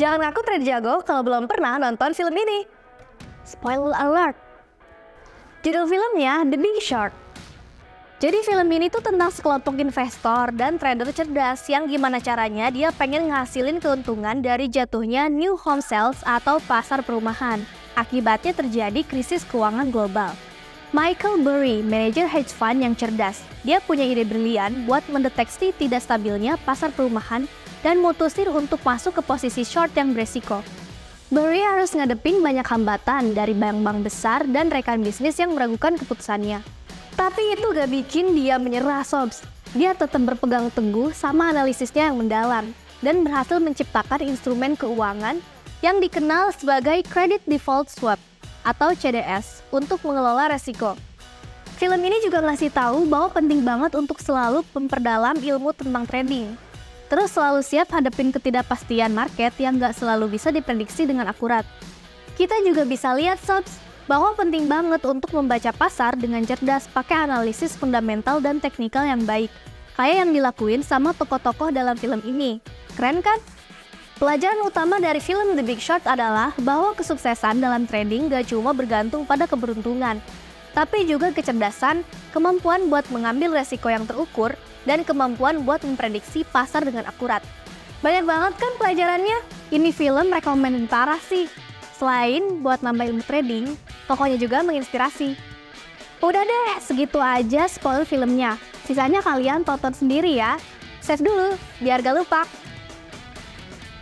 Jangan ngaku trade jago kalau belum pernah nonton film ini. Spoiler alert. Judul filmnya The Big Short. Jadi film ini tuh tentang sekelompok investor dan trader cerdas yang gimana caranya dia pengen ngasilin keuntungan dari jatuhnya new home sales atau pasar perumahan. Akibatnya terjadi krisis keuangan global. Michael Burry, manajer hedge fund yang cerdas. Dia punya ide brilian buat mendeteksi tidak stabilnya pasar perumahan dan mutusin untuk masuk ke posisi short yang beresiko. Burry harus ngadepin banyak hambatan dari bank-bank besar dan rekan bisnis yang meragukan keputusannya. Tapi itu gak bikin dia menyerah, Sobs. Dia tetap berpegang teguh sama analisisnya yang mendalam dan berhasil menciptakan instrumen keuangan yang dikenal sebagai Credit Default Swap atau CDS untuk mengelola resiko. Film ini juga ngasih tahu bahwa penting banget untuk selalu memperdalam ilmu tentang trading. Terus selalu siap hadapin ketidakpastian market yang gak selalu bisa diprediksi dengan akurat. Kita juga bisa lihat Sobs, bahwa penting banget untuk membaca pasar dengan cerdas pakai analisis fundamental dan teknikal yang baik. Kayak yang dilakuin sama tokoh-tokoh dalam film ini. Keren kan? Pelajaran utama dari film The Big Short adalah bahwa kesuksesan dalam trading gak cuma bergantung pada keberuntungan, tapi juga kecerdasan, kemampuan buat mengambil resiko yang terukur, dan kemampuan buat memprediksi pasar dengan akurat. Banyak banget kan pelajarannya? Ini film rekomendasi parah sih. Selain buat nambah ilmu trading, tokohnya juga menginspirasi. Udah deh, segitu aja spoil filmnya. Sisanya kalian tonton sendiri ya. Save dulu, biar gak lupa.